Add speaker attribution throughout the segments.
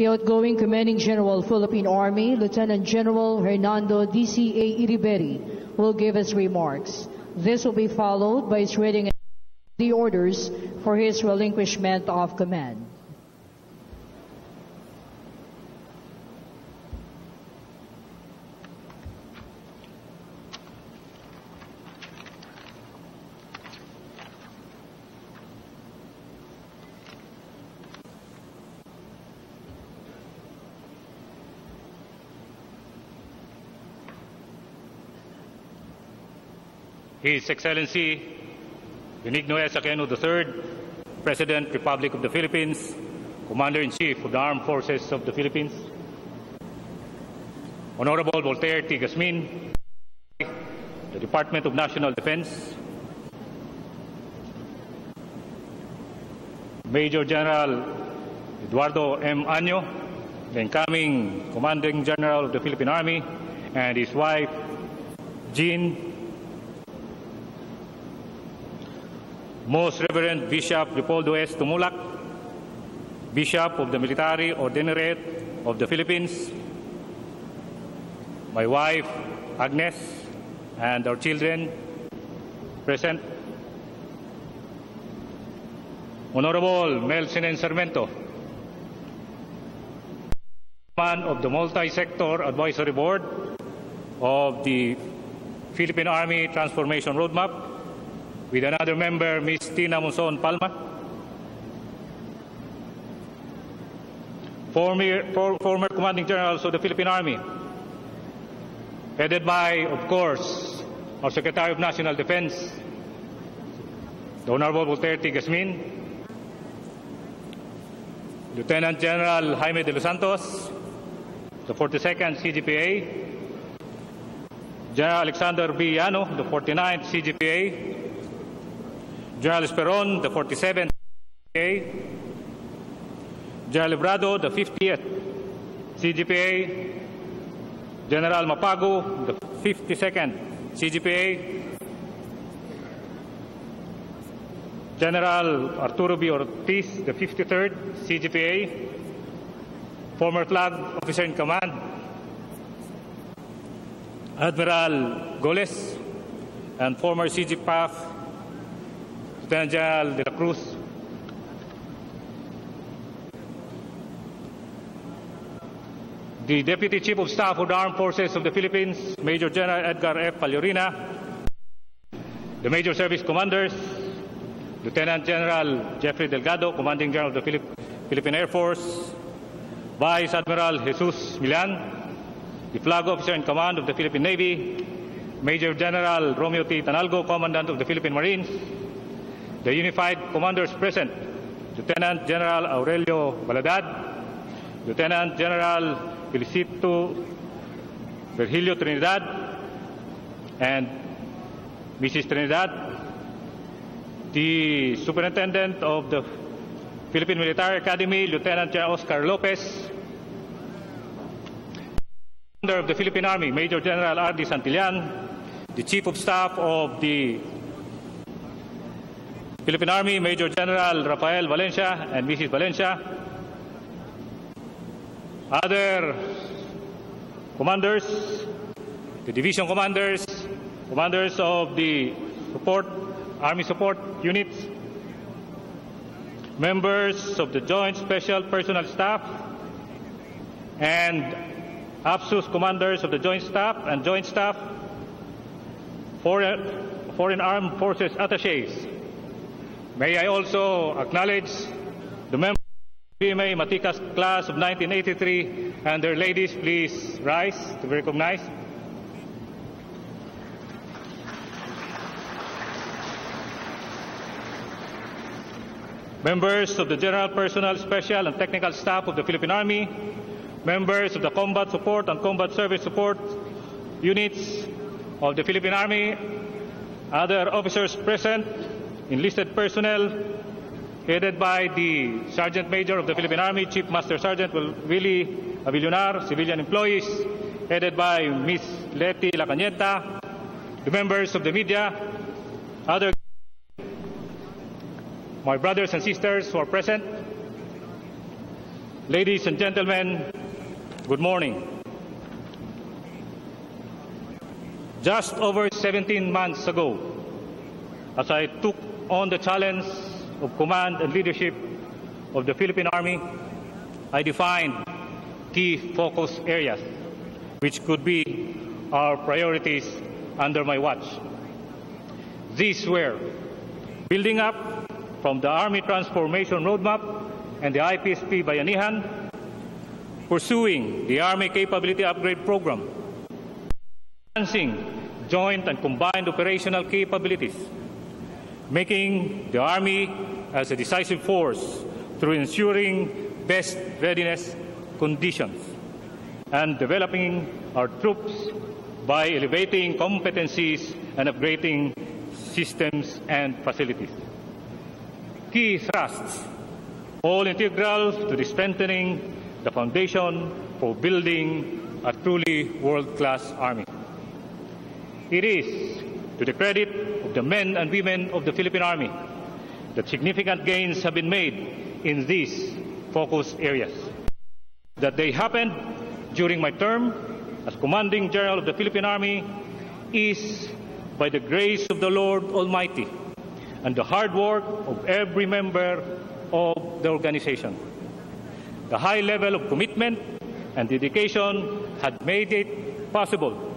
Speaker 1: The outgoing Commanding General, Philippine Army, Lieutenant General Hernando DCA Iriberri, will give his remarks. This will be followed by his reading the orders for his relinquishment of command.
Speaker 2: His Excellency Benigno S. Aquino III, President, Republic of the Philippines, Commander-in-Chief of the Armed Forces of the Philippines, Honorable Voltaire T. Gazmin, the Department of National Defense, Major General Eduardo M. Año, the incoming Commanding General of the Philippine Army, and his wife, Jean Most Reverend Bishop Leopoldo S. Tumulak, Bishop of the Military Ordinariate of the Philippines, my wife Agnes, and our children present, Honorable Melcinen Sarmiento, chairman of the Multi-Sector Advisory Board of the Philippine Army Transformation Roadmap, with another member, Ms. Tina Monzon Palma. Former, for, former commanding generals of the Philippine Army, headed by, of course, our Secretary of National Defense, the Honorable T. Gazmin, Lieutenant General Jaime de los Santos, the 42nd CGPA, General Alexander B. Yano, the 49th CGPA, General Esperon, the 47th CGPA, General Librado, the 50th CGPA, General Mapago, the 52nd CGPA, General Arturo B. Ortiz, the 53rd CGPA, former flag officer in command, Admiral Goles, and former CGPAF General de la Cruz. The Deputy Chief of Staff of the Armed Forces of the Philippines, Major General Edgar F. Palorina, the Major Service Commanders, Lieutenant General Jeffrey Delgado, Commanding General of the Philipp Philippine Air Force, Vice Admiral Jesus Millan, the Flag Officer in Command of the Philippine Navy, Major General Romeo T. Tanalgo, Commandant of the Philippine Marines, the unified commanders present, Lieutenant General Aurelio Baladad, Lieutenant General Felicito Virgilio Trinidad, and Mrs. Trinidad, the Superintendent of the Philippine Military Academy, Lieutenant General Oscar Lopez, Commander of the Philippine Army, Major General R.D. Santillan, the Chief of Staff of the Philippine Army Major General Rafael Valencia and Mrs. Valencia, other commanders, the division commanders, commanders of the support, Army support units, members of the Joint Special Personnel Staff, and APSUS commanders of the Joint Staff and Joint Staff, foreign, foreign Armed Forces attaches, May I also acknowledge the members of the PMA Matikas class of 1983 and their ladies please rise to be recognized. Members of the General Personnel, Special and Technical Staff of the Philippine Army, members of the Combat Support and Combat Service Support units of the Philippine Army, other officers present, enlisted personnel headed by the Sergeant Major of the Philippine Army, Chief Master Sergeant Willie Avillonar, civilian employees headed by Ms. Letty Lacañeta, the members of the media, other my brothers and sisters who are present, Ladies and gentlemen, good morning. Just over 17 months ago, as I took on the challenge of command and leadership of the Philippine Army, I defined key focus areas which could be our priorities under my watch. These were building up from the Army Transformation Roadmap and the IPSP Bayanihan, pursuing the Army Capability Upgrade Program, enhancing joint and combined operational capabilities, making the Army as a decisive force through ensuring best readiness conditions, and developing our troops by elevating competencies and upgrading systems and facilities. Key thrusts, all integral to the strengthening the foundation for building a truly world-class army. It is to the credit of the men and women of the Philippine Army that significant gains have been made in these focus areas. That they happened during my term as Commanding General of the Philippine Army is by the grace of the Lord Almighty and the hard work of every member of the organization. The high level of commitment and dedication had made it possible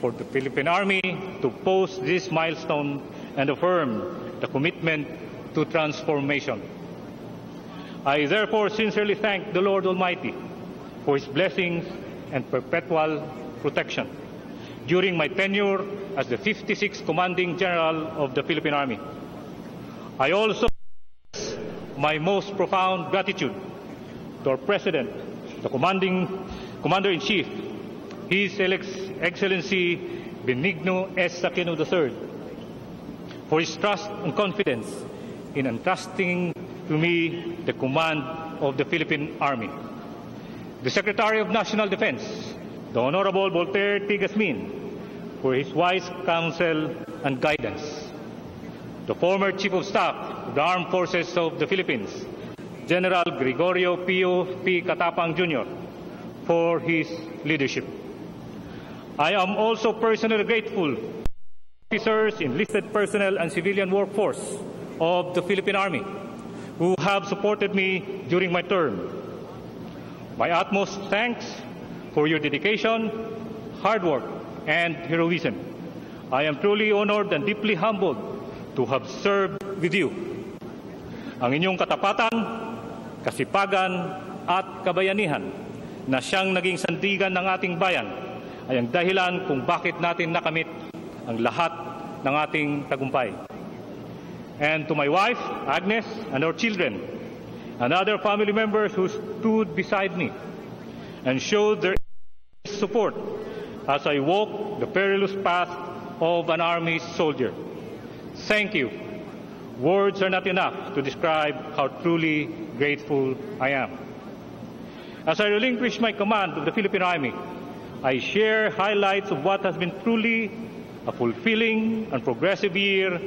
Speaker 2: for the Philippine Army to post this milestone and affirm the commitment to transformation. I therefore sincerely thank the Lord Almighty for His blessings and perpetual protection during my tenure as the 56th Commanding General of the Philippine Army. I also express my most profound gratitude to our President, the Commanding Commander-in-Chief, His Excellency Benigno S. Aquino III, for his trust and confidence in entrusting to me the command of the Philippine Army. The Secretary of National Defense, the Honorable Voltaire Tigasmin, for his wise counsel and guidance. The former Chief of Staff of the Armed Forces of the Philippines, General Gregorio Pio P. Katapang Jr., for his leadership. I am also personally grateful to officers, enlisted personnel, and civilian workforce of the Philippine Army who have supported me during my term. My utmost thanks for your dedication, hard work, and heroism. I am truly honored and deeply humbled to have served with you. Ang inyong katapatan, kasipagan, at kabayanihan na siyang naging sandigan ng ating bayan ay ang dahilan kung bakit natin nakamit ang lahat ng ating tagumpay. And to my wife, Agnes, and our children, and other family members who stood beside me and showed their support as I walked the perilous path of an army soldier. Thank you. Words are not enough to describe how truly grateful I am. As I relinquish my command of the Philippine Army, I share highlights of what has been truly a fulfilling and progressive year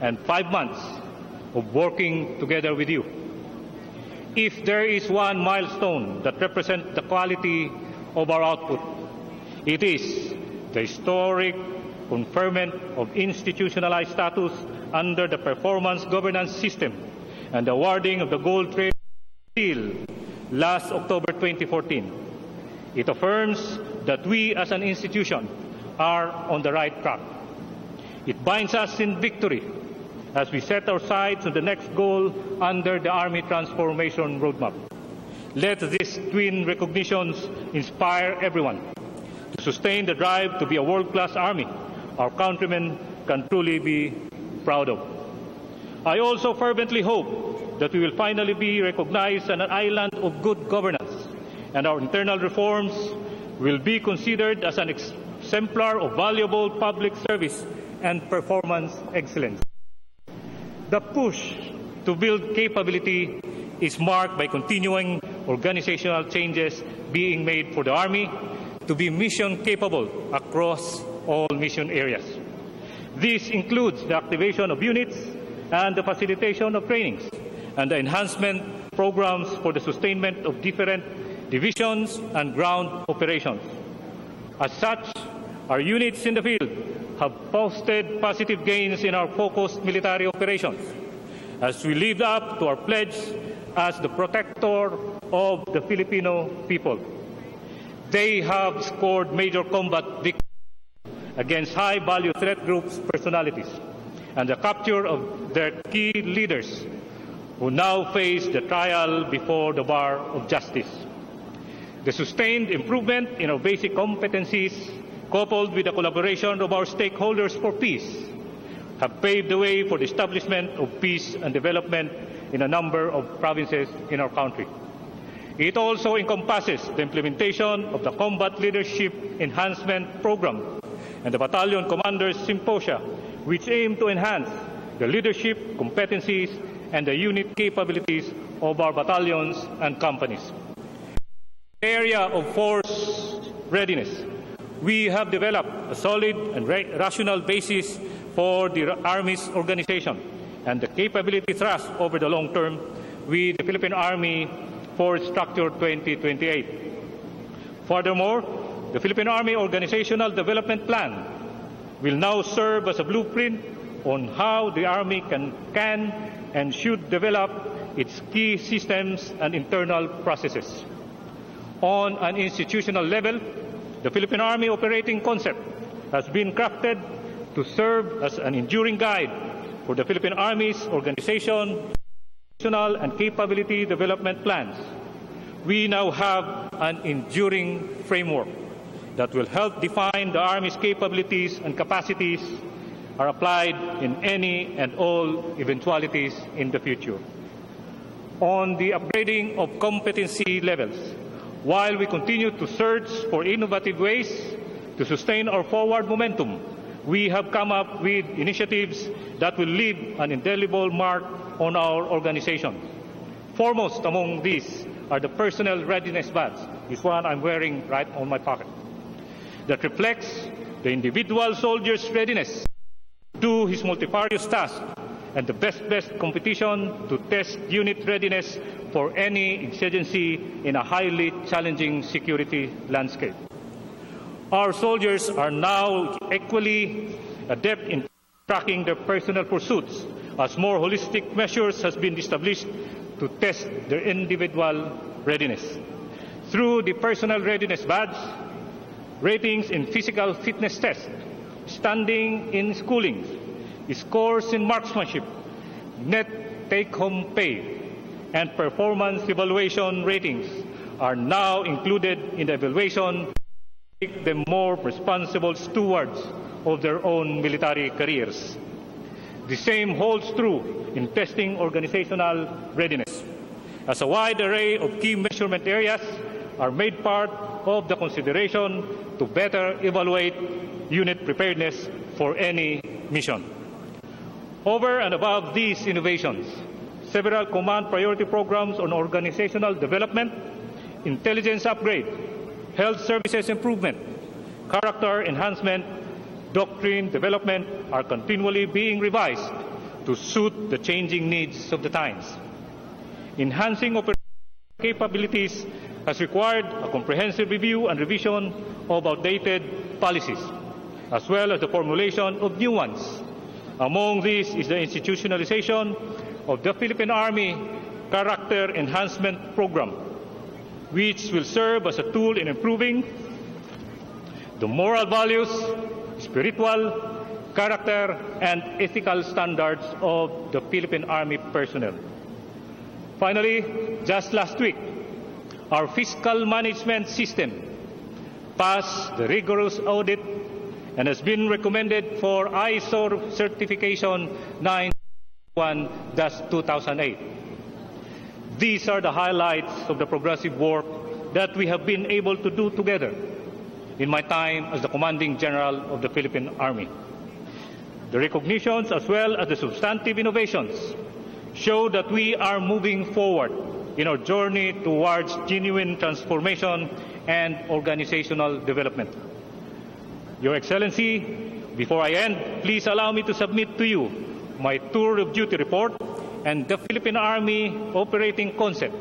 Speaker 2: and five months of working together with you. If there is one milestone that represents the quality of our output, it is the historic conferment of institutionalized status under the performance governance system and the awarding of the gold trade seal last October 2014. It affirms that we as an institution are on the right track. It binds us in victory as we set our sights on the next goal under the Army Transformation Roadmap. Let these twin recognitions inspire everyone to sustain the drive to be a world-class army our countrymen can truly be proud of. I also fervently hope that we will finally be recognized as an island of good governance and our internal reforms will be considered as an exemplar of valuable public service and performance excellence. The push to build capability is marked by continuing organizational changes being made for the Army to be mission capable across all mission areas. This includes the activation of units and the facilitation of trainings and the enhancement programs for the sustainment of different divisions and ground operations. As such, our units in the field have posted positive gains in our focused military operations as we lived up to our pledge as the protector of the Filipino people. They have scored major combat victories against high-value threat groups' personalities and the capture of their key leaders who now face the trial before the bar of justice. The sustained improvement in our basic competencies, coupled with the collaboration of our stakeholders for peace, have paved the way for the establishment of peace and development in a number of provinces in our country. It also encompasses the implementation of the Combat Leadership Enhancement Program and the Battalion Commanders Symposia, which aim to enhance the leadership competencies and the unit capabilities of our battalions and companies. Area of force readiness. We have developed a solid and rational basis for the Army's organization and the capability thrust over the long term with the Philippine Army Force Structure 2028. Furthermore, the Philippine Army Organizational Development Plan will now serve as a blueprint on how the Army can, can and should develop its key systems and internal processes. On an institutional level, the Philippine Army operating concept has been crafted to serve as an enduring guide for the Philippine Army's organization, and capability development plans. We now have an enduring framework that will help define the Army's capabilities and capacities are applied in any and all eventualities in the future. On the upgrading of competency levels, while we continue to search for innovative ways to sustain our forward momentum, we have come up with initiatives that will leave an indelible mark on our organization. Foremost among these are the personal readiness badge, this one I'm wearing right on my pocket, that reflects the individual soldier's readiness to do his multifarious task and the best best competition to test unit readiness for any exigency in a highly challenging security landscape. Our soldiers are now equally adept in tracking their personal pursuits as more holistic measures has been established to test their individual readiness. Through the personal readiness badge, ratings in physical fitness tests, standing in schooling, scores in marksmanship, net take-home pay, and performance evaluation ratings are now included in the evaluation to make them more responsible stewards of their own military careers. The same holds true in testing organizational readiness, as a wide array of key measurement areas are made part of the consideration to better evaluate unit preparedness for any mission. Over and above these innovations, several command priority programs on organizational development, intelligence upgrade, health services improvement, character enhancement, doctrine development are continually being revised to suit the changing needs of the times. Enhancing operational capabilities has required a comprehensive review and revision of outdated policies, as well as the formulation of new ones. Among these is the institutionalization of the Philippine Army Character Enhancement Program, which will serve as a tool in improving the moral values, spiritual, character, and ethical standards of the Philippine Army personnel. Finally, just last week, our fiscal management system passed the rigorous audit and has been recommended for ISO certification 91-2008. These are the highlights of the progressive work that we have been able to do together in my time as the commanding general of the Philippine Army. The recognitions as well as the substantive innovations show that we are moving forward in our journey towards genuine transformation and organizational development. Your Excellency, before I end, please allow me to submit to you my tour of duty report and the Philippine Army operating concept.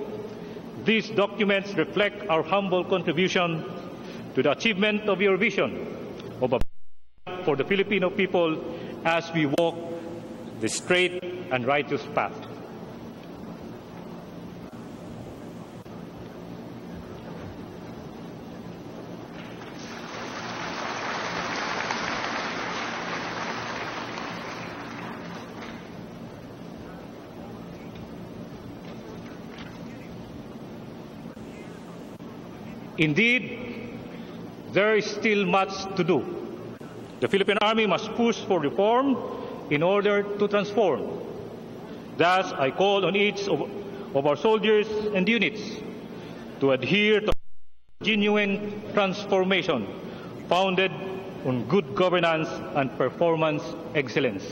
Speaker 2: These documents reflect our humble contribution to the achievement of your vision of a for the Filipino people as we walk the straight and righteous path. Indeed, there is still much to do. The Philippine Army must push for reform in order to transform. Thus, I call on each of, of our soldiers and units to adhere to genuine transformation founded on good governance and performance excellence.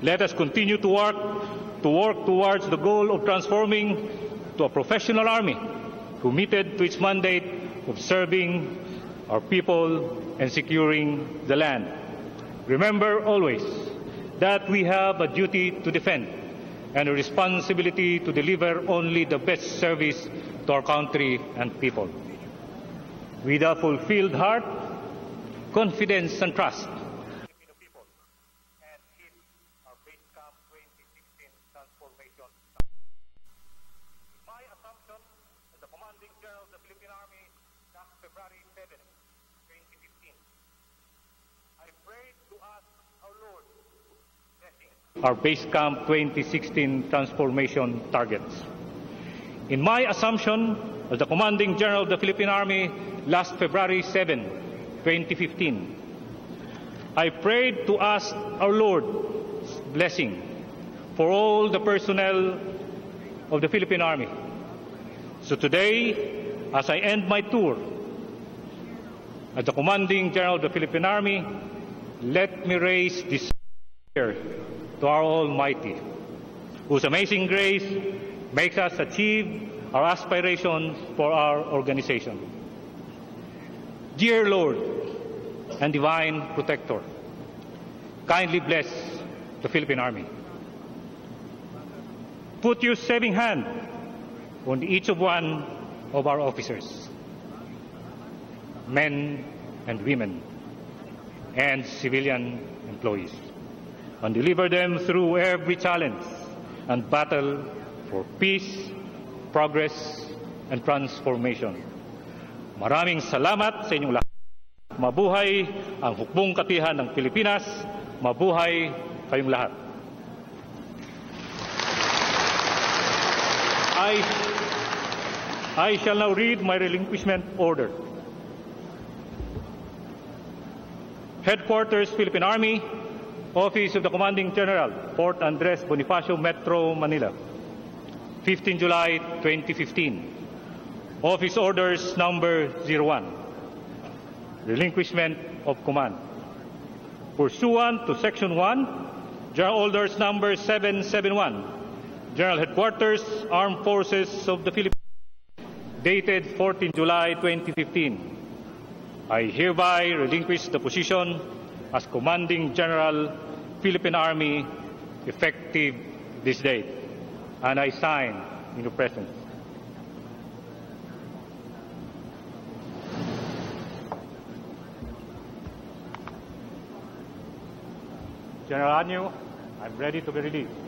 Speaker 2: Let us continue to work to work towards the goal of transforming to a professional army committed to its mandate of serving our people and securing the land. Remember always that we have a duty to defend and a responsibility to deliver only the best service to our country and people. With a fulfilled heart, confidence, and trust. Our base camp 2016 transformation targets. In my assumption as the commanding general of the Philippine Army last February 7, 2015, I prayed to ask our Lord's blessing for all the personnel of the Philippine Army. So today, as I end my tour as the commanding general of the Philippine Army, let me raise this prayer to our Almighty, whose amazing grace makes us achieve our aspirations for our organization. Dear Lord and Divine Protector, kindly bless the Philippine Army. Put your saving hand on each of one of our officers, men and women, and civilian employees, and deliver them through every challenge and battle for peace, progress, and transformation. Maraming salamat sa inyong lahat. Mabuhay ang hukbong katihan ng Pilipinas. Mabuhay kayong lahat. I, I shall now read my relinquishment order. Headquarters, Philippine Army, Office of the Commanding General, Fort Andres Bonifacio, Metro, Manila. 15 July 2015. Office Orders Number 01. Relinquishment of Command. Pursuant to Section 1, General Orders Number 771. General Headquarters, Armed Forces of the Philippines, dated 14 July 2015. I hereby relinquish the position as Commanding General, Philippine Army, effective this date. And I sign in your presence. General Agnew, I'm ready to be released.